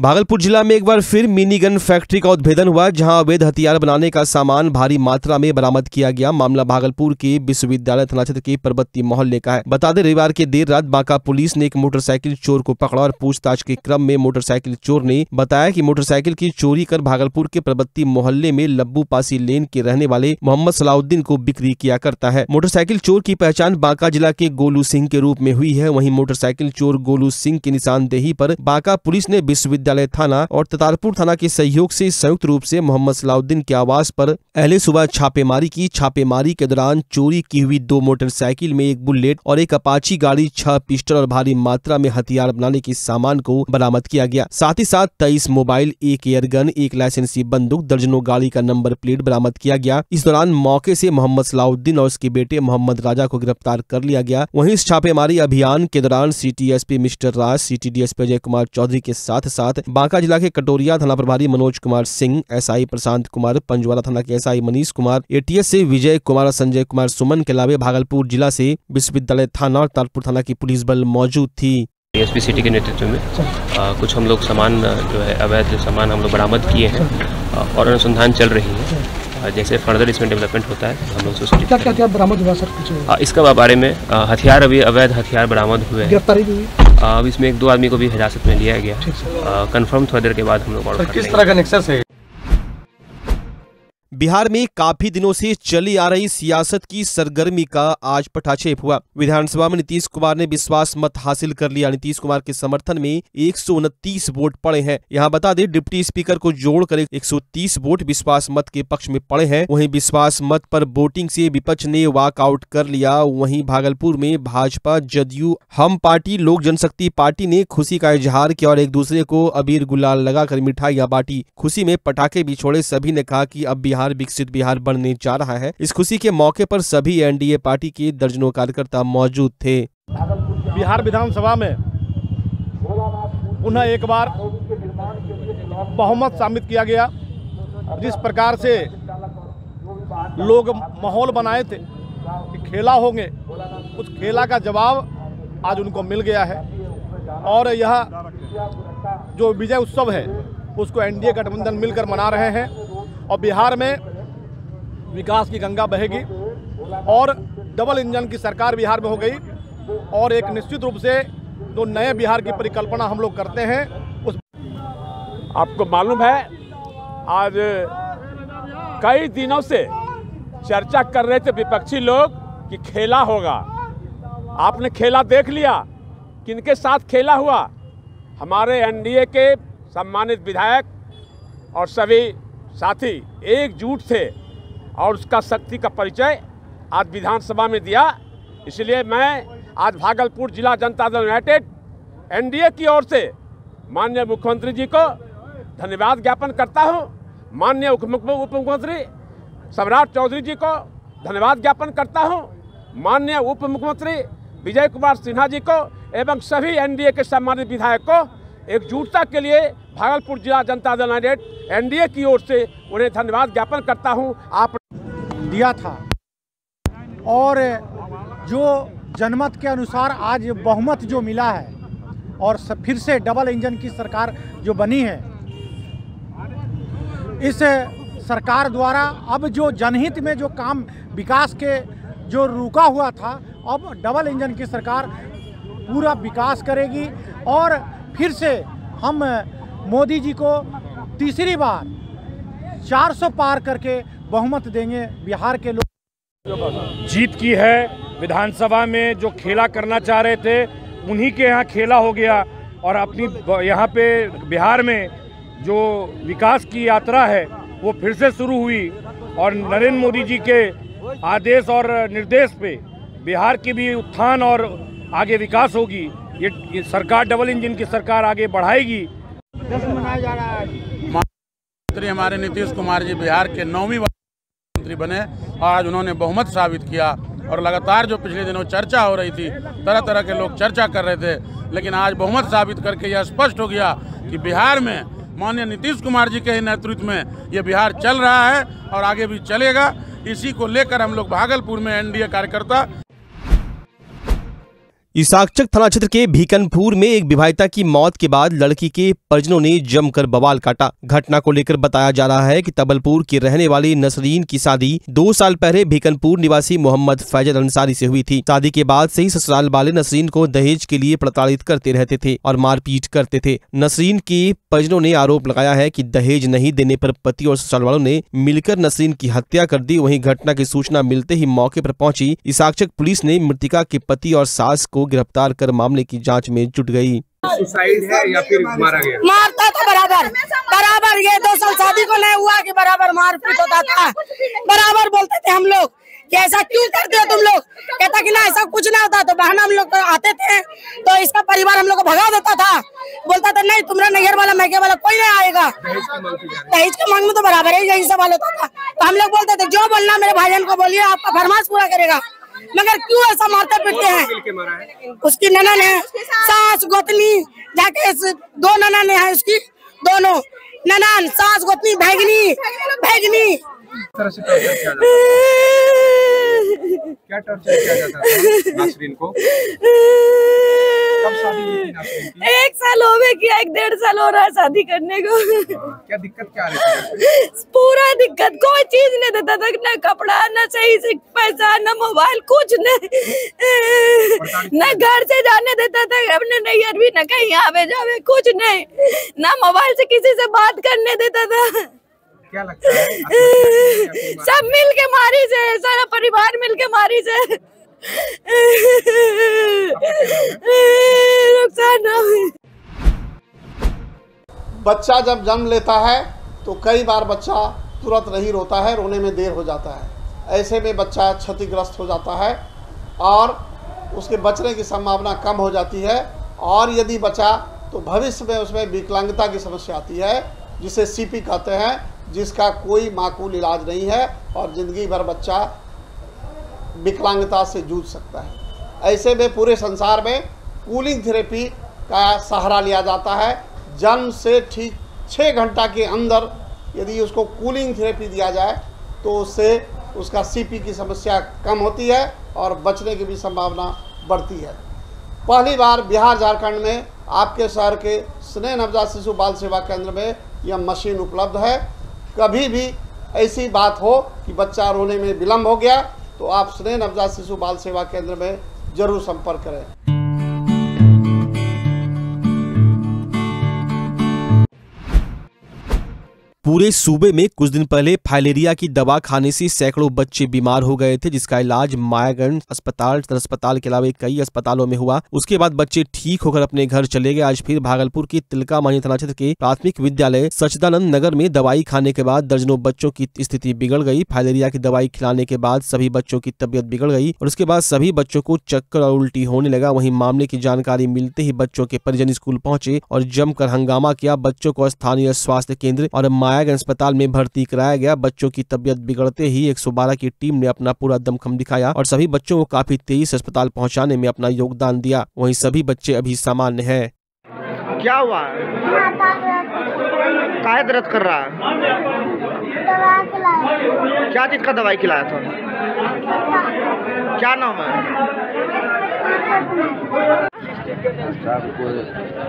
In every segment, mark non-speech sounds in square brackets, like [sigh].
भागलपुर जिला में एक बार फिर मिनी गन फैक्ट्री का उद्भेदन हुआ, जहाँ अवैध हथियार बनाने का सामान भारी मात्रा में बरामद किया गया। मामला भागलपुर के विश्वविद्यालय थाना क्षेत्र के पर्वती मोहल्ले का है। बता दें, रविवार के देर रात बांका पुलिस ने एक मोटरसाइकिल चोर को पकड़ा और पूछताछ के क्रम में मोटरसाइकिल चोर ने बताया की मोटरसाइकिल की चोरी कर भागलपुर के परबत्ती मोहल्ले में लब्बू पासी लेन के रहने वाले मोहम्मद सलाउद्दीन को बिक्री किया करता है। मोटरसाइकिल चोर की पहचान बांका जिला के गोलू सिंह के रूप में हुई है। वही मोटरसाइकिल चोर गोलू सिंह की निशानदेही आरोप बांका पुलिस ने विश्वविद्यालय थाना और ततारपुर थाना के सहयोग से संयुक्त रूप से मोहम्मद सलाउद्दीन के आवास पर अहले सुबह छापेमारी की। छापेमारी के दौरान चोरी की हुई दो मोटरसाइकिल में एक बुलेट और एक अपाची गाड़ी, छह पिस्टल और भारी मात्रा में हथियार बनाने के सामान को बरामद किया गया। साथ ही साथ तेईस मोबाइल, एक एयरगन, एक लाइसेंसी बंदूक, दर्जनों गाड़ी का नंबर प्लेट बरामद किया गया। इस दौरान मौके से मोहम्मद सलाउद्दीन और उसके बेटे मोहम्मद राजा को गिरफ़्तार कर लिया गया। वहीं इस छापेमारी अभियान के दौरान city SP mister Raj city DSP Ajay Kumar Chaudhary के साथ साथ बांका जिला के कटोरिया थाना प्रभारी मनोज कुमार सिंह एसआई प्रशांत कुमार पंजवारा थाना के एसआई मनीष कुमार एटीएस से विजय कुमार संजय कुमार सुमन के अलावे भागलपुर जिला से विश्वविद्यालय थाना और तारपुर थाना की पुलिस बल मौजूद थी। एसपी सिटी के नेतृत्व में आ, कुछ हम लोग सामान जो है अवैध सामान हम लोग बरामद किए हैं और अनुसंधान चल रही है। जैसे फर्दर इसमें डेवलपमेंट होता है हम लोग क्या क्या क्या बरामद हुआ सर कुछ? इसका बारे में हथियार अभी अवैध हथियार बरामद हुए हैं। गिरफ्तारी भी हुई? आ, अब इसमें एक दो आदमी को भी हिरासत में लिया गया। कंफर्म थोड़ी देर के बाद हम लोग किस तरह का नेक्सस है बिहार में काफ़ी दिनों से चली आ रही सियासत की सरगर्मी का आज पटाक्षेप हुआ। विधानसभा में नीतीश कुमार ने विश्वास मत हासिल कर लिया। नीतीश कुमार के समर्थन में एक सौ उनतीस वोट पड़े हैं। यहाँ बता दें, डिप्टी स्पीकर को जोड़कर 130 वोट विश्वास मत के पक्ष में पड़े हैं। वहीं विश्वास मत पर वोटिंग से विपक्ष ने वॉकआउट कर लिया। वहीं भागलपुर में भाजपा, जदयू, हम पार्टी, लोक जनशक्ति पार्टी ने खुशी का इजहार किया और एक दूसरे को अबीर गुलाल लगाकर मिठाइयाँ बांटी। खुशी में पटाखे भी छोड़े। सभी ने कहा की अब बिहार विकसित बिहार बनने जा रहा है। इस खुशी के मौके पर सभी एनडीए पार्टी के दर्जनों कार्यकर्ता मौजूद थे। बिहार विधानसभा में पुनः एक बार बहुमत साबित किया गया, जिस प्रकार से लोग माहौल बनाए थे कि खेला होंगे, उस खेला का जवाब आज उनको मिल गया है। और यह जो विजय उत्सव है, उसको एनडीए गठबंधन मिलकर मना रहे हैं। और बिहार में विकास की गंगा बहेगी और डबल इंजन की सरकार बिहार में हो गई और एक निश्चित रूप से जो नए बिहार की परिकल्पना हम लोग करते हैं, उस आपको मालूम है, आज कई दिनों से चर्चा कर रहे थे विपक्षी लोग कि खेला होगा। आपने खेला देख लिया, किनके साथ खेला हुआ? हमारे एनडीए के सम्मानित विधायक और सभी साथी, एकजुट थे और उसका शक्ति का परिचय आज विधानसभा में दिया। इसलिए मैं आज भागलपुर जिला जनता दल यूनाइटेड एनडीए की ओर से माननीय मुख्यमंत्री जी को धन्यवाद ज्ञापन करता हूँ। माननीय उप मुख्यमंत्री सम्राट चौधरी जी को धन्यवाद ज्ञापन करता हूँ। माननीय उप मुख्यमंत्री विजय कुमार सिन्हा जी को एवं सभी एनडीए के सम्मानित विधायक को एकजुटता के लिए भागलपुर जिला जनता दल यूनाइटेड एनडीए की ओर से उन्हें धन्यवाद ज्ञापन करता हूँ। आप दिया था। और जो जनमत के अनुसार आज बहुमत जो मिला है और फिर से डबल इंजन की सरकार जो बनी है, इस सरकार द्वारा अब जो जनहित में जो काम विकास के जो रुका हुआ था, अब डबल इंजन की सरकार पूरा विकास करेगी और फिर से हम मोदी जी को तीसरी बार 400 पार करके बहुमत देंगे बिहार के लोग। जीत की है विधानसभा में जो खेला करना चाह रहे थे उन्हीं के यहाँ खेला हो गया और अपनी यहाँ पे बिहार में जो विकास की यात्रा है वो फिर से शुरू हुई और नरेंद्र मोदी जी के आदेश और निर्देश पे बिहार की भी उत्थान और आगे विकास होगी। ये, सरकार डबल इंजन की सरकार आगे बढ़ाएगी मंत्री हमारे नीतीश कुमार जी बिहार के नौवीं मंत्री बने। और आज उन्होंने बहुमत साबित किया और लगातार जो पिछले दिनों चर्चा हो रही थी तरह तरह के लोग चर्चा कर रहे थे, लेकिन आज बहुमत साबित करके यह स्पष्ट हो गया कि बिहार में माननीय नीतीश कुमार जी के ही नेतृत्व में ये बिहार चल रहा है और आगे भी चलेगा। इसी को लेकर हम लोग भागलपुर में एनडीए कार्यकर्ता इसाकचक थाना क्षेत्र के भीकनपुर में एक विवाहिता की मौत के बाद लड़की के परिजनों ने जमकर बवाल काटा। घटना को लेकर बताया जा रहा है कि तबलपुर की रहने वाली नसरीन की शादी दो साल पहले भीकनपुर निवासी मोहम्मद फैजल अंसारी से हुई थी। शादी के बाद से ही ससुराल वाले नसरीन को दहेज के लिए प्रताड़ित करते रहते थे और मारपीट करते थे। नसरीन के परिजनों ने आरोप लगाया है की दहेज नहीं देने पर पति और ससुराल वालों ने मिलकर नसरीन की हत्या कर दी। वही घटना की सूचना मिलते ही मौके पर पहुँची। इसाकचक पुलिस ने मृतिका के पति और सास को गिरफ़्तार कर मामले की जाँच में जुट गई। सुसाइड है या फिर मारा गया? मारता था बराबर बराबर ये दो साल शादी को नहीं हुआ कि बराबर मारपीट होता था। बराबर बोलते थे हम लोग कि ऐसा क्यों करते हो तुम लोग? कहता कि ना ऐसा कुछ ना होता तो बहन हम लोग आते थे तो इसका परिवार हम लोग को भगा देता था। बोलता था नहीं तुम्हारा नैयर वाला मैके वाला कोई नहीं आएगा। दहेज के मांग में तो बराबर ही यही सवाल होता था। तो हम लोग बोलते थे जो बोलना मेरे भाईजान को बोलिए आपका फरमाश पूरा करेगा। मगर क्यों ऐसा मारते पीटते हैं? उसकी ननन है सास गोतनी जाके दो ननन है उसकी दोनों। ननन सास गोतनी भैगनी भैगनी। किया टॉर्चर किया जाता था को? एक साल हो गए किया एक डेढ़ साल हो रहा है शादी करने को। क्या दिक्कत क्या रही थी [laughs] पूरा दिक्कत कोई चीज़ नहीं देता था न कपड़ा न सही से पैसा न मोबाइल कुछ नहीं। न घर से जाने देता था अपने नैयर भी न कहीं आवे जावे कुछ नहीं। न मोबाइल से किसी से बात करने देता था। क्या लगता है? [laughs] सब मिल के मारी से सारा परिवार मिल के मारी से। नुकसान ना बच्चा जब जन्म लेता है तो कई बार बच्चा तुरंत नहीं रोता है, रोने में देर हो जाता है। ऐसे में बच्चा क्षतिग्रस्त हो जाता है और उसके बचने की संभावना कम हो जाती है और यदि बचा तो भविष्य में उसमें विकलांगता की समस्या आती है, जिसे सीपी कहते हैं, जिसका कोई माकूल इलाज नहीं है और ज़िंदगी भर बच्चा विकलांगता से जूझ सकता है। ऐसे में पूरे संसार में कूलिंग थेरेपी का सहारा लिया जाता है। जन्म से ठीक छः घंटा के अंदर यदि उसको कूलिंग थेरेपी दिया जाए तो उससे उसका सीपी की समस्या कम होती है और बचने की भी संभावना बढ़ती है। पहली बार बिहार झारखंड में आपके शहर के स्नेह नवजात शिशु बाल सेवा केंद्र में यह मशीन उपलब्ध है। कभी भी ऐसी बात हो कि बच्चा रोने में विलम्ब हो गया तो आप स्नेह नवजात शिशु बाल सेवा केंद्र में ज़रूर संपर्क करें। पूरे सूबे में कुछ दिन पहले फाइलेरिया की दवा खाने से सैकड़ों बच्चे बीमार हो गए थे, जिसका इलाज मायागंज अस्पताल अस्पताल के अलावा कई अस्पतालों में हुआ। उसके बाद बच्चे ठीक होकर अपने घर चले गए। आज फिर भागलपुर के तिलका मानी थाना क्षेत्र के प्राथमिक विद्यालय सच्चिदानंद नगर में दवाई खाने के बाद दर्जनों बच्चों की स्थिति बिगड़ गई। फाइलेरिया की दवाई खिलाने के बाद सभी बच्चों की तबियत बिगड़ गई और उसके बाद सभी बच्चों को चक्कर और उल्टी होने लगा। वहीं मामले की जानकारी मिलते ही बच्चों के परिजन स्कूल पहुँचे और जमकर हंगामा किया। बच्चों को स्थानीय स्वास्थ्य केंद्र और मायागंज अस्पताल में भर्ती कराया गया। बच्चों की तबियत बिगड़ते ही 112 की टीम ने अपना पूरा दमखम दिखाया और सभी बच्चों को काफ़ी तेज़ी से अस्पताल पहुँचाने में अपना योगदान दिया। वहीं सभी बच्चे अभी सामान्य हैं। क्या हुआ? काहे दर्द कर रहा है? क्या चीज़ का दवाई खिलाया था? क्या नाम है?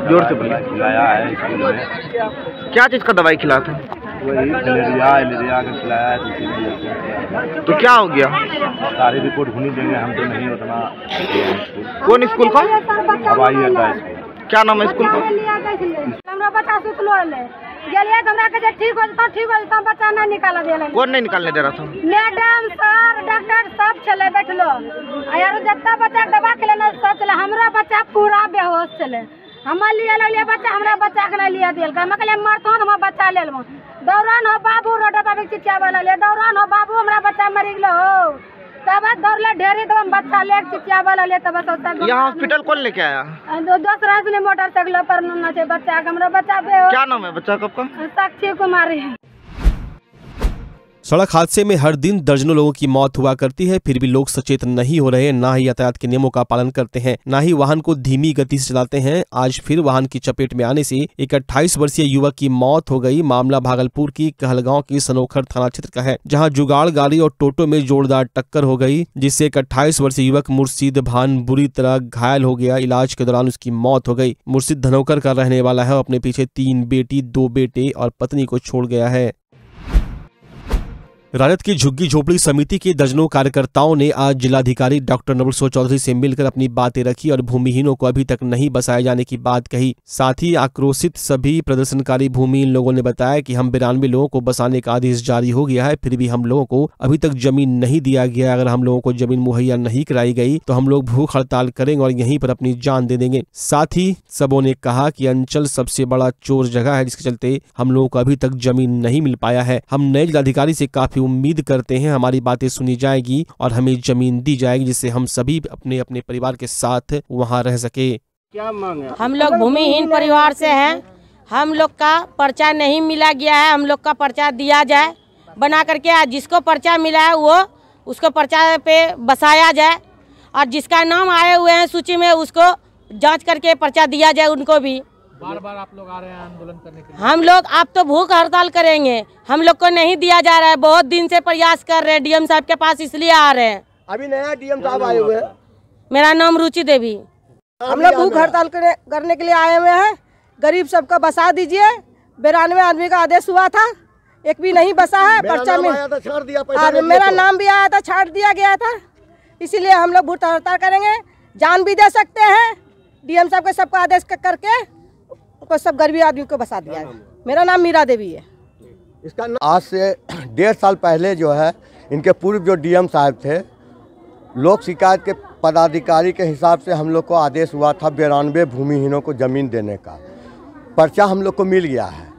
ज़ोर से खिलाया है स्कूल में। क्या चीज़ का दवाई खिलाया था वही मलेरिया एलेरिया का खिलाया है तो तो क्या हो गया? सारी रिपोर्ट होनी देंगे हम तो नहीं उतना कौन स्कूल का? हवाई अड्डा स्कूल क्या नाम है स्कूल का? ले गेलिए तो हमरा के ठीक हो ठीक बच्चा ना निकाल दिया कौन नहीं निकालने दे रहा था? मैडम सर डॉक्टर सब चले बैठलो। यार जत्ता बच्चा के दवा खिलाना सब चले हमरा बच्चा पूरा बेहोश चले हम लिए लगलिए बच्चा हमरा बच्चा के नहीं लिया दिल हम कहलिए मरतो हम बच्चा ले लेबो। दौरान हो बाबू रोड पर लगलिए दौरान हो बाबू हमरा बच्चा मरि गेलो तब दौड़ले ढेरी तो बच्चा तब यहाँ हॉस्पिटल कौन लेके आया? दूसरा मोटरसाइकिल पर बच्चा के। हमरा बच्चा क्या नाम है बच्चा कब का साक्षी कुमारी सड़क हादसे में हर दिन दर्जनों लोगों की मौत हुआ करती है। फिर भी लोग सचेत नहीं हो रहे, न ही यातायात के नियमों का पालन करते हैं, न ही वाहन को धीमी गति से चलाते हैं। आज फिर वाहन की चपेट में आने से एक 28 वर्षीय युवक की मौत हो गई। मामला भागलपुर की कहलगांव की सनोखर थाना क्षेत्र का है, जहाँ जुगाड़ गाड़ी और टोटो में जोरदार टक्कर हो गई, जिससे एक अट्ठाईस वर्षीय युवक मुर्शीद भान बुरी तरह घायल हो गया। इलाज के दौरान उसकी मौत हो गई। मुर्शीद धनोकर का रहने वाला है और अपने पीछे तीन बेटी, दो बेटे और पत्नी को छोड़ गया है। राजद की झुग्गी झोपड़ी समिति के दर्जनों कार्यकर्ताओं ने आज जिलाधिकारी डॉक्टर नवल चौधरी से मिलकर अपनी बातें रखी और भूमिहीनों को अभी तक नहीं बसाए जाने की बात कही। साथ ही आक्रोशित सभी प्रदर्शनकारी भूमिहीन लोगों ने बताया कि हम बिरानवे लोगों को बसाने का आदेश जारी हो गया है, फिर भी हम लोगों को अभी तक ज़मीन नहीं दिया गया अगर हम लोगों को ज़मीन मुहैया नहीं कराई गई तो हम लोग भूख हड़ताल करेंगे और यहीं पर अपनी जान दे देंगे। साथ ही सबों ने कहा की अंचल सबसे बड़ा चोर जगह है, जिसके चलते हम लोगों को अभी तक ज़मीन नहीं मिल पाया है। हम नए जिलाधिकारी से काफ़ी उम्मीद करते हैं हमारी बातें सुनी जाएगी और हमें ज़मीन दी जाएगी जिससे हम सभी अपने अपने परिवार के साथ वहाँ रह सके। क्या मांग है हम लोग भूमिहीन परिवार से हैं। हम लोग का पर्चा नहीं मिला गया है। हम लोग का पर्चा दिया जाए। बना करके आज जिसको पर्चा मिला है वो उसको पर्चा पे बसाया जाए। और जिसका नाम आए हुए हैं सूची में उसको जाँच करके पर्चा दिया जाए उनको भी। बार बार आप लोग आ रहे हैं आंदोलन करने के लिए। हम लोग आप तो भूख हड़ताल करेंगे। हम लोग को नहीं दिया जा रहा है। बहुत दिन से प्रयास कर रहे हैं। डीएम साहब के पास इसलिए आ रहे हैं। अभी नया डीएम साहब आए हुए हैं। मेरा नाम रुचि देवी। हम लोग भूख हड़ताल करने के लिए आए हुए हैं। गरीब सबका बसा दीजिए। बिरानवे आदमी का आदेश हुआ था। एक भी नहीं बसा है। मेरा पर्चा नाम में मेरा तो। नाम भी आया था छाट दिया गया था। इसीलिए हम लोग भूख हड़ताल करेंगे। जान भी दे सकते हैं। डीएम साहब के सबका आदेश करके। उनको सब गरीबी आदमी को बसा दिया है। मेरा नाम मीरा देवी है। इसका आज से [clears throat] डेढ़ साल पहले जो है इनके पूर्व जो डीएम साहब थे लोक शिकायत के पदाधिकारी के हिसाब से हम लोग को आदेश हुआ था बिरानवे भूमिहीनों को ज़मीन देने का। पर्चा हम लोग को मिल गया है।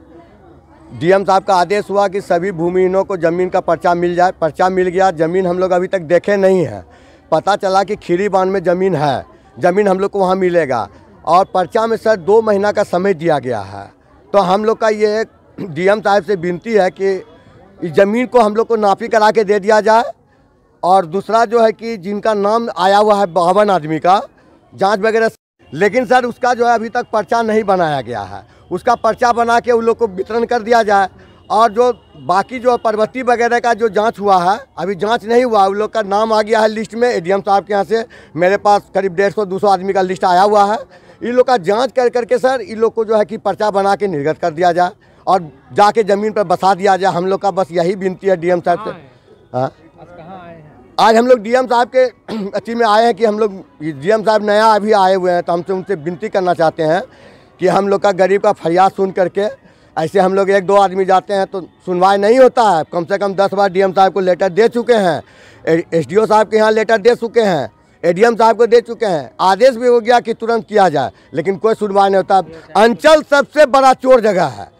डीएम साहब का आदेश हुआ कि सभी भूमिहीनों को ज़मीन का पर्चा मिल जाए पर्चा मिल गया ज़मीन हम लोग अभी तक देखे नहीं है। पता चला कि खीरी बाँध में ज़मीन है ज़मीन हम लोग को वहाँ मिलेगा। और पर्चा में सर दो महीना का समय दिया गया है। तो हम लोग का ये डीएम साहब से विनती है कि ज़मीन को हम लोग को नापी करा के दे दिया जाए। और दूसरा जो है कि जिनका नाम आया हुआ है बावन आदमी का, जाँच वगैरह लेकिन सर उसका जो है अभी तक पर्चा नहीं बनाया गया है। उसका पर्चा बना के उन लोग को वितरण कर दिया जाए। और जो बाकी जो पर्वती वगैरह का जो जाँच हुआ है, अभी जाँच नहीं हुआ, उन लोग का नाम आ गया है लिस्ट में। एडीएम साहब के यहाँ से मेरे पास करीब डेढ़ सौ, दो सौ आदमी का लिस्ट आया हुआ है। इन लोग का जाँच कर करके सर इन लोग को जो है कि पर्चा बना के निर्गत कर दिया जाए और जाके ज़मीन पर बसा दिया जाए। हम लोग का बस यही विनती है डीएम साहब से। हाँ? आज हम लोग डीएम साहब के [clears throat] अथी में आए हैं कि हम लोग डीएम साहब नया अभी आए हुए हैं तो हमसे उनसे विनती करना चाहते हैं कि हम लोग का गरीब का फरियाद सुन करके ऐसे हम लोग एक दो आदमी जाते हैं तो सुनवाई नहीं होता है। कम से कम दस बार डीएम साहब को लेटर दे चुके हैं एसडीओ साहब के यहाँ लेटर दे चुके हैं। एडीएम साहब को दे चुके हैं। आदेश भी हो गया कि तुरंत किया जाए, लेकिन कोई सुनवाई नहीं होता। अंचल सबसे बड़ा चोर जगह है।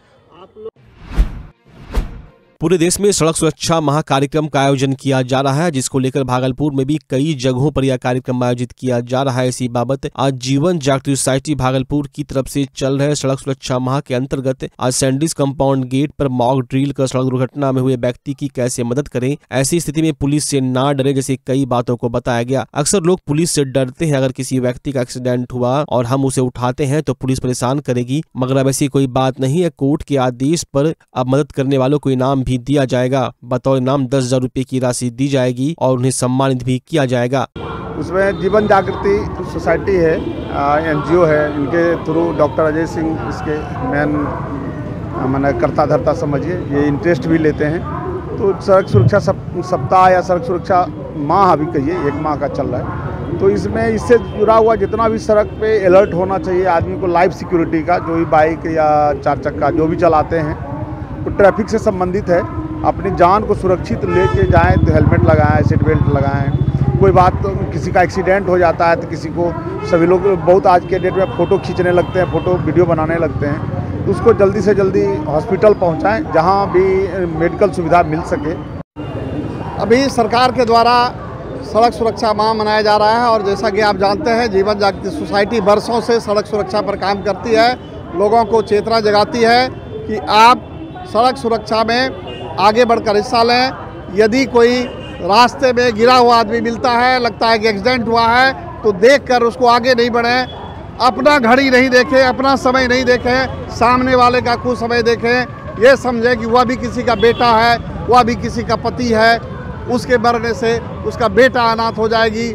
पूरे देश में सड़क सुरक्षा माह कार्यक्रम का आयोजन किया जा रहा है, जिसको लेकर भागलपुर में भी कई जगहों पर यह कार्यक्रम आयोजित किया जा रहा है। इसी बाबत आज जीवन जागृति सोसाइटी भागलपुर की तरफ़ से चल रहे सड़क सुरक्षा माह के अंतर्गत आज सैंडिस कंपाउंड गेट पर मॉक ड्रिल कर सड़क दुर्घटना में हुए व्यक्ति की कैसे मदद करें, ऐसी स्थिति में पुलिस से ना डरे, जैसे कई बातों को बताया गया। अक्सर लोग पुलिस से डरते हैं, अगर किसी व्यक्ति का एक्सीडेंट हुआ और हम उसे उठाते हैं तो पुलिस परेशान करेगी, मगर अब ऐसी कोई बात नहीं है। कोर्ट के आदेश पर अब मदद करने वालों को इनाम भी दिया जाएगा। बतौर इनाम दस हज़ार रूपए की राशि दी जाएगी और उन्हें सम्मानित भी किया जाएगा। उसमें जीवन जागृति सोसाइटी है एनजीओ है, इनके थ्रू डॉक्टर अजय सिंह इसके मेन, मैंने करता धरता समझिए, ये इंटरेस्ट भी लेते हैं। तो सड़क सुरक्षा सप्ताह या सड़क सुरक्षा माह अभी कहिए, एक माह का चल रहा है। तो इसमें इससे जुड़ा हुआ जितना भी सड़क पे अलर्ट होना चाहिए, आदमी को लाइफ सिक्योरिटी का, जो भी बाइक या चार चक्का, जो भी चलाते हैं तो ट्रैफ़िक से संबंधित है। अपनी जान को सुरक्षित लेके जाएँ तो हेलमेट लगाएँ, सीट बेल्ट लगाएँ। कोई बात तो किसी का एक्सीडेंट हो जाता है तो किसी को, सभी लोग बहुत आज के डेट में फ़ोटो खींचने लगते हैं, फ़ोटो, वीडियो बनाने लगते हैं। तो उसको जल्दी से जल्दी हॉस्पिटल पहुंचाएँ, जहाँ भी मेडिकल सुविधा मिल सके। अभी सरकार के द्वारा सड़क सुरक्षा माह मनाया जा रहा है और जैसा कि आप जानते हैं, जीवन जागृति सोसाइटी वर्षों से सड़क सुरक्षा पर काम करती है। लोगों को चेतना जगाती है कि आप सड़क सुरक्षा में आगे बढ़कर हिस्सा लें। यदि कोई रास्ते में गिरा हुआ आदमी मिलता है, लगता है कि एक्सीडेंट हुआ है तो देखकर उसको आगे नहीं बढ़ें। अपना घड़ी नहीं देखें, अपना समय नहीं देखें, सामने वाले का कुछ समय देखें। ये समझें कि वह भी किसी का बेटा है, वह भी किसी का पति है। उसके मरने से उसका बेटा अनाथ हो जाएगी,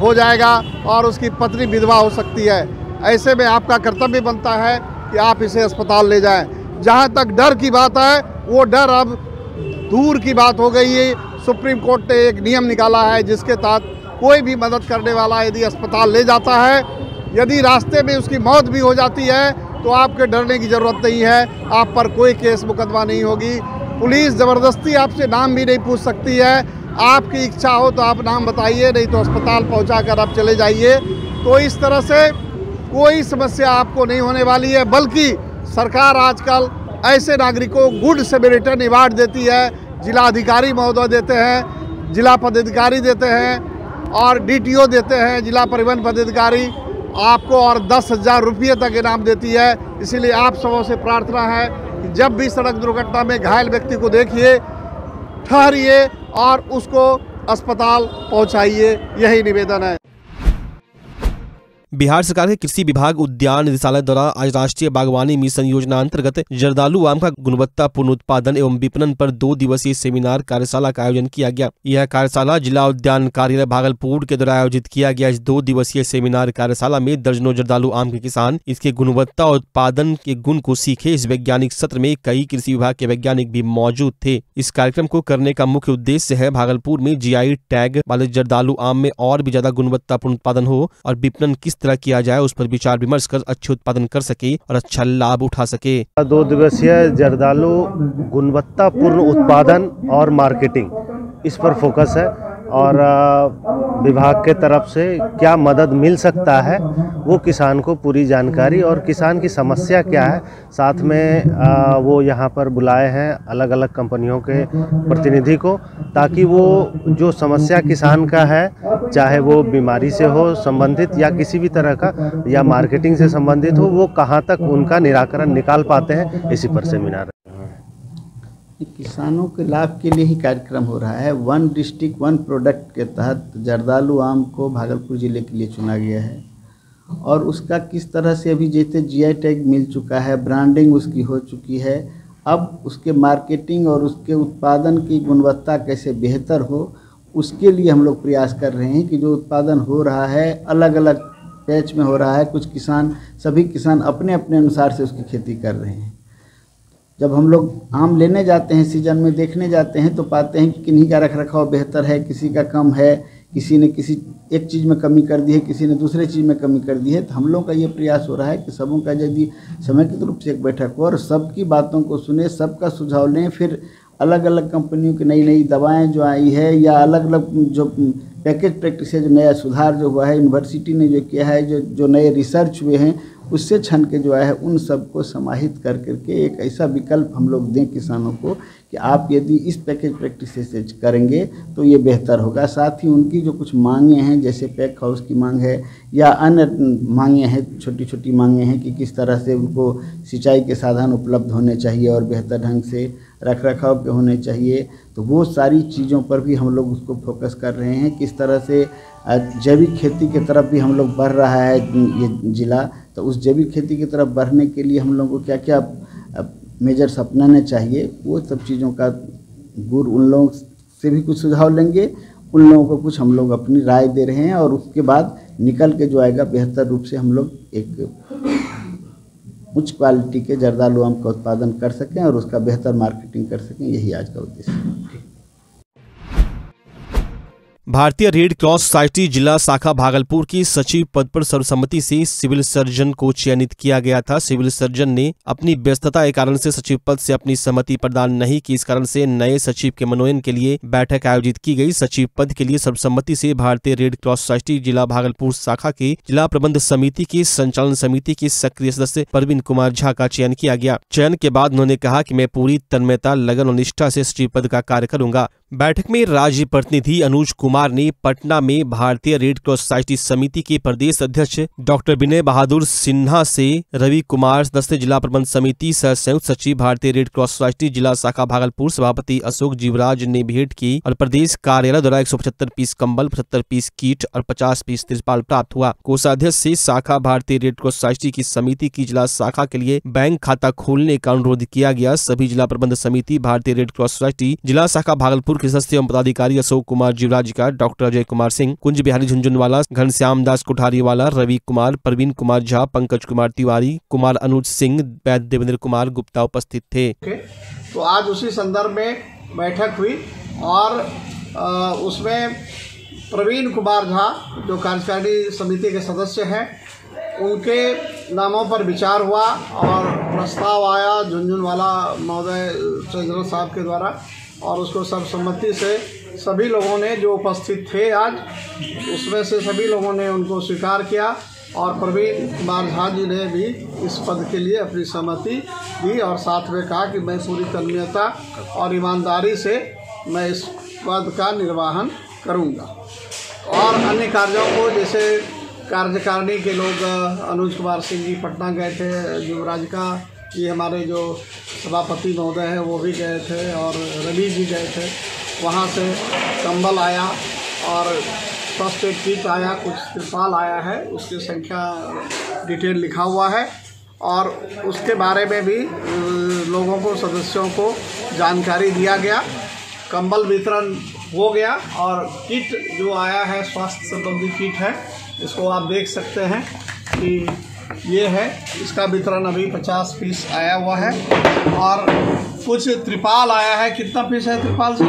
हो जाएगा और उसकी पत्नी विधवा हो सकती है। ऐसे में आपका कर्तव्य बनता है कि आप इसे अस्पताल ले जाएँ। जहाँ तक डर की बात है, वो डर अब दूर की बात हो गई है। सुप्रीम कोर्ट ने एक नियम निकाला है, जिसके तहत कोई भी मदद करने वाला यदि अस्पताल ले जाता है, यदि रास्ते में उसकी मौत भी हो जाती है तो आपके डरने की ज़रूरत नहीं है। आप पर कोई केस मुकदमा नहीं होगी। पुलिस ज़बरदस्ती आपसे नाम भी नहीं पूछ सकती है। आपकी इच्छा हो तो आप नाम बताइए, नहीं तो अस्पताल पहुँचा कर आप चले जाइए। तो इस तरह से कोई समस्या आपको नहीं होने वाली है, बल्कि सरकार आजकल ऐसे नागरिकों को गुड सेमेरिटन अवार्ड देती है जिला अधिकारी महोदय देते हैं, जिला पदाधिकारी देते हैं, और डीटीओ देते हैं, जिला परिवहन पदाधिकारी। आपको और दस हज़ार रुपये तक इनाम देती है। इसीलिए आप सबों से प्रार्थना है कि जब भी सड़क दुर्घटना में घायल व्यक्ति को देखिए, ठहरिए और उसको अस्पताल पहुंचाइए। यही निवेदन है। बिहार सरकार के कृषि विभाग उद्यान निदेशालय द्वारा आज राष्ट्रीय बागवानी मिशन योजना अंतर्गत जर्दालू आम का गुणवत्तापूर्ण उत्पादन एवं विपणन पर दो दिवसीय सेमिनार कार्यशाला का आयोजन किया गया। यह कार्यशाला जिला उद्यान कार्यालय भागलपुर के द्वारा आयोजित किया गया। इस दो दिवसीय सेमिनार कार्यशाला में दर्जनों जर्दालू आम के किसान इसके गुणवत्ता और उत्पादन के गुण को सीखे। इस वैज्ञानिक सत्र में कई कृषि विभाग के वैज्ञानिक भी मौजूद थे। इस कार्यक्रम को करने का मुख्य उद्देश्य है भागलपुर में जीआई टैग वाले जर्दालू आम में और भी ज़्यादा गुणवत्तापूर्ण उत्पादन हो और विपणन किस तरह किया जाए, उस पर विचार विमर्श कर अच्छे उत्पादन कर सके और अच्छा लाभ उठा सके। दो दिवसीय जर्दालू गुणवत्तापूर्ण उत्पादन और मार्केटिंग, इस पर फोकस है। और विभाग के तरफ़ से क्या मदद मिल सकता है, वो किसान को पूरी जानकारी और किसान की समस्या क्या है, साथ में वो यहाँ पर बुलाए हैं अलग अलग कंपनियों के प्रतिनिधि को, ताकि वो जो समस्या किसान का है, चाहे वो बीमारी से हो, संबंधित या किसी भी तरह का, या मार्केटिंग से संबंधित हो, वो कहाँ तक उनका निराकरण निकाल पाते हैं, इसी पर सेमिनार। किसानों के लाभ के लिए ही कार्यक्रम हो रहा है। वन डिस्ट्रिक्ट, वन प्रोडक्ट के तहत जर्दालू आम को भागलपुर ज़िले के लिए चुना गया है। और उसका किस तरह से अभी जैसे जीआई टैग मिल चुका है ब्रांडिंग उसकी हो चुकी है, अब उसके मार्केटिंग और उसके उत्पादन की गुणवत्ता कैसे बेहतर हो, उसके लिए हम लोग प्रयास कर रहे हैं कि जो उत्पादन हो रहा है अलग अलग पैच में हो रहा है, कुछ किसान, सभी किसान अपने अपने अनुसार से उसकी खेती कर रहे हैं। जब हम लोग आम लेने जाते हैं सीज़न में देखने जाते हैं तो पाते हैं कि किन्हीं का रख रखाव बेहतर है, किसी का कम है, किसी ने किसी एक चीज़ में कमी कर दी है, किसी ने दूसरे चीज़ में कमी कर दी है तो हम लोग का ये प्रयास हो रहा है कि सबों का यदि समेकित रूप से एक बैठक हो और सबकी बातों को सुने, सबका सुझाव लें, फिर अलग अलग कंपनियों की नई नई दवाएँ जो आई है या अलग अलग जो पैकेज प्रैक्टिस है, जो नया सुधार जो हुआ है, यूनिवर्सिटी ने जो किया है, जो जो नए रिसर्च हुए हैं, उससे छन के जो है, उन सबको समाहित कर करके एक ऐसा विकल्प हम लोग दें किसानों को कि आप यदि इस पैकेज प्रैक्टिस से करेंगे तो ये बेहतर होगा। साथ ही उनकी जो कुछ मांगे हैं, जैसे पैक हाउस की मांग है या अन्य मांगे हैं छोटी छोटी मांगे हैं कि किस तरह से उनको सिंचाई के साधन उपलब्ध होने चाहिए और बेहतर ढंग से रख रखाव के होने चाहिए। तो वो सारी चीज़ों पर भी हम लोग उसको फोकस कर रहे हैं किस तरह से जैविक खेती की तरफ़ भी हम लोग बढ़ रहा है ये ज़िला। तो उस जैविक खेती की तरफ़ बढ़ने के लिए हम लोगों को क्या क्या मेजर्स अपनाने चाहिए, वो सब चीज़ों का गुर उन लोगों से भी कुछ सुझाव लेंगे। उन लोगों को कुछ हम लोग अपनी राय दे रहे हैं और उसके बाद निकल के जो आएगा बेहतर रूप से हम लोग एक उच्च क्वालिटी के जर्दालू आम का उत्पादन कर सकें और उसका बेहतर मार्केटिंग कर सकें, यही आज का उद्देश्य है। भारतीय रेड क्रॉस सोसाइटी जिला शाखा भागलपुर की सचिव पद पर सर्वसम्मति से सिविल सर्जन को चयनित किया गया था। सिविल सर्जन ने अपनी व्यस्तता के कारण से सचिव पद से अपनी सहमति प्रदान नहीं की। इस कारण से नए सचिव के मनोनयन के लिए बैठक आयोजित की गई। सचिव पद के लिए सर्वसम्मति से भारतीय रेड क्रॉस सोसाइटी जिला भागलपुर शाखा के जिला प्रबंध समिति की संचालन समिति के सक्रिय सदस्य परवीन कुमार झा का चयन किया गया। चयन के बाद उन्होंने कहा की मैं पूरी तन्मयता, लगन और निष्ठा से सचिव पद का कार्य करूँगा। बैठक में राज्य प्रतिनिधि अनुज कुमार ने पटना में भारतीय रेड क्रॉस सोसाइटी समिति के प्रदेश अध्यक्ष डॉक्टर विनय बहादुर सिन्हा से रवि कुमार सदस्य जिला प्रबंध समिति सह संयुक्त सचिव भारतीय रेड क्रॉस सोसाइटी जिला शाखा भागलपुर सभापति अशोक जीवराज ने भेंट की और प्रदेश कार्यालय द्वारा एक सौ पचहत्तर पीस कम्बल पचहत्तर पीस किट और पचास पीस तिरपाल प्राप्त हुआ। कोषाध्यक्ष से शाखा भारतीय रेड क्रॉस सोसाइटी की समिति की जिला शाखा के लिए बैंक खाता खोलने का अनुरोध किया गया। सभी जिला प्रबंध समिति, भारतीय रेड क्रॉस सोसाइटी, जिला शाखा भागलपुर के सदस्य एवं पदाधिकारी अशोक कुमार जीवराज का, डॉक्टर अजय कुमार सिंह, कुंज बिहारी झुंझुनवाला, घनश्याम दास कोठारी वाला, रवि कुमार, प्रवीण कुमार झा, पंकज कुमार तिवारी, कुमार अनुज सिंह, वैद्य देवेंद्र कुमार गुप्ता उपस्थित थे। तो आज उसी संदर्भ में बैठक हुई और उसमें प्रवीण कुमार झा, जो कार्यकारिणी समिति के सदस्य हैं, उनके नामों पर विचार हुआ और प्रस्ताव आया झुंझुनवाला महोदय चंद्र साहब के द्वारा और उसको सर्वसम्मति से सभी लोगों ने जो उपस्थित थे आज, उसमें से सभी लोगों ने उनको स्वीकार किया और प्रवीण कुमार झा जी ने भी इस पद के लिए अपनी सहमति दी और साथ में कहा कि मैं पूरी तन्मयता और ईमानदारी से मैं इस पद का निर्वाहन करूँगा। और अन्य कार्यों को जैसे कार्यकारिणी के लोग अनुज कुमार सिंह जी पटना गए थे, युवराज का ये हमारे जो सभापति महोदय हैं, वो भी गए थे और रवि जी गए थे। वहाँ से कंबल आया और फ़र्स्ट एड किट आया, कुछ तिरपाल आया है, उसकी संख्या डिटेल लिखा हुआ है और उसके बारे में भी लोगों को, सदस्यों को जानकारी दिया गया। कंबल वितरण हो गया और किट जो आया है, स्वास्थ्य संबंधी किट है, इसको आप देख सकते हैं कि ये है इसका वितरण अभी 50 पीस आया हुआ है। और कुछ त्रिपाल आया है कितना पीस है त्रिपाल? से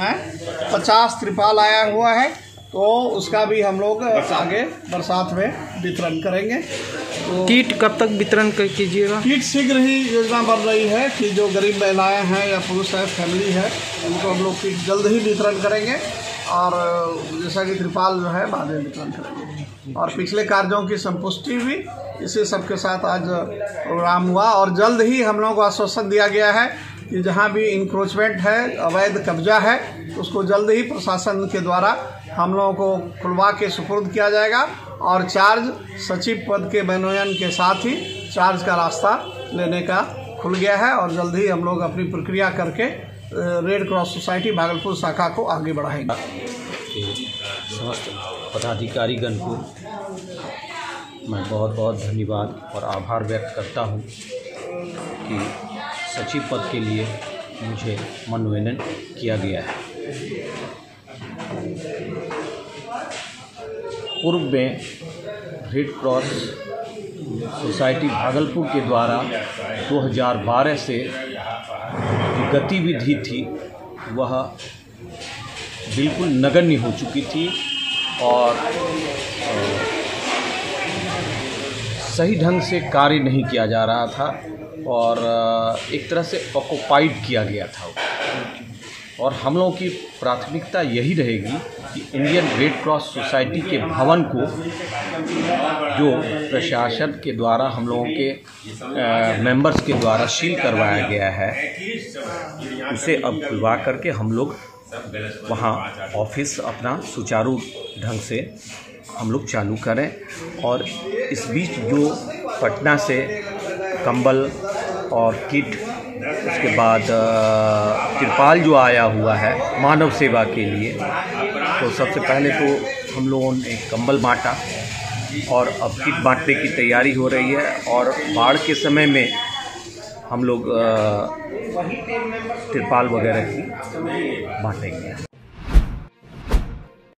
हैं? पचास त्रिपाल आया हुआ है तो उसका भी हम लोग आगे बरसात में वितरण करेंगे। तो किट कब तक वितरण कर- कीजिएगा? किट शीघ्र ही योजना बन रही है कि जो गरीब महिलाएँ हैं या पुरुष है फैमिली है उनको हम लोग किट जल्द ही वितरण करेंगे। और जैसा कि त्रिपाल जो है बाद में वितरण करेंगे। और पिछले कार्यों की संपुष्टि भी इसी सबके साथ आज प्रोग्राम हुआ और जल्द ही हम लोगों को आश्वासन दिया गया है कि जहाँ भी इंक्रोचमेंट है, अवैध कब्जा है, उसको जल्द ही प्रशासन के द्वारा हम लोगों को खुलवा के सुपुर्द किया जाएगा और चार्ज सचिव पद के मनोनयन के साथ ही चार्ज का रास्ता लेने का खुल गया है और जल्द ही हम लोग अपनी प्रक्रिया करके रेड क्रॉस सोसाइटी भागलपुर शाखा को आगे बढ़ाएँगे। समस्त पदाधिकारीगण को मैं बहुत बहुत धन्यवाद और आभार व्यक्त करता हूँ कि सचिव पद के लिए मुझे मनोनयन किया गया है। पूर्व में रेड क्रॉस सोसाइटी भागलपुर के द्वारा 2012 से गतिविधि थी, वह बिल्कुल नगण्य हो चुकी थी और सही ढंग से कार्य नहीं किया जा रहा था और एक तरह से ऑक्योपाइड किया गया था। और हम लोगों की प्राथमिकता यही रहेगी कि इंडियन रेड क्रॉस सोसाइटी के भवन को जो प्रशासन के द्वारा, हम लोगों के मेंबर्स के द्वारा सील करवाया गया है, उसे अब खुलवा करके हम लोग वहाँ ऑफ़िस अपना सुचारू ढंग से हम लोग चालू करें और इस बीच जो पटना से कंबल और किट उसके बाद तिरपाल जो आया हुआ है मानव सेवा के लिए तो सबसे पहले तो हम लोगों ने कंबल बाँटा और अब किट बांटने की तैयारी हो रही है और बाढ़ के समय में हम लोग तिरपाल वगैरह की बांटेंगे।